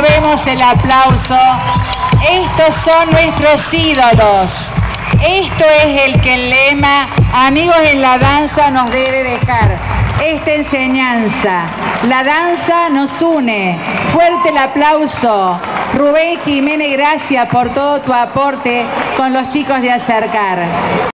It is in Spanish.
vemos el aplauso. Estos son nuestros ídolos. Esto es el que el lema Amigos en la Danza nos debe dejar. Esta enseñanza. La danza nos une. Fuerte el aplauso. Rubén Jiménez, gracias por todo tu aporte con los chicos de Acercar.